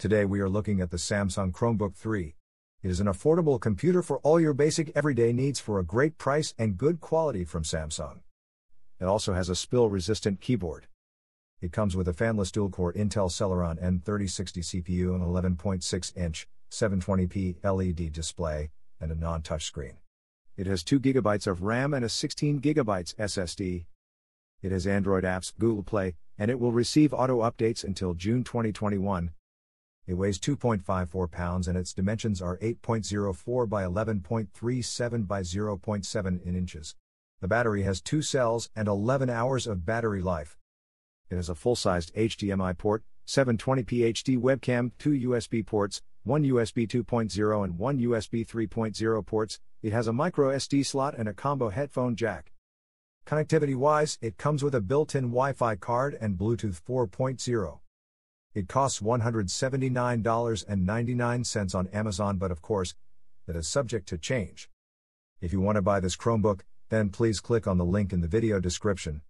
Today we are looking at the Samsung Chromebook 3. It is an affordable computer for all your basic everyday needs for a great price and good quality from Samsung. It also has a spill resistant keyboard. It comes with a fanless dual core Intel Celeron N3060 CPU and 11.6 inch, 720p LED display, and a non touch screen. It has 2 GB of RAM and a 16 GB SSD. It has Android apps, Google Play, and it will receive auto updates until June 2021. It weighs 2.54 pounds and its dimensions are 8.04 by 11.37 by 0.7 in inches. The battery has two cells and 11 hours of battery life. It has a full-sized HDMI port, 720p HD webcam, two USB ports, one USB 2.0 and one USB 3.0 ports. It has a micro SD slot and a combo headphone jack. Connectivity wise, it comes with a built in Wi Fi card and Bluetooth 4.0. It costs $179.99 on Amazon, but of course, that is subject to change. If you want to buy this Chromebook, then please click on the link in the video description.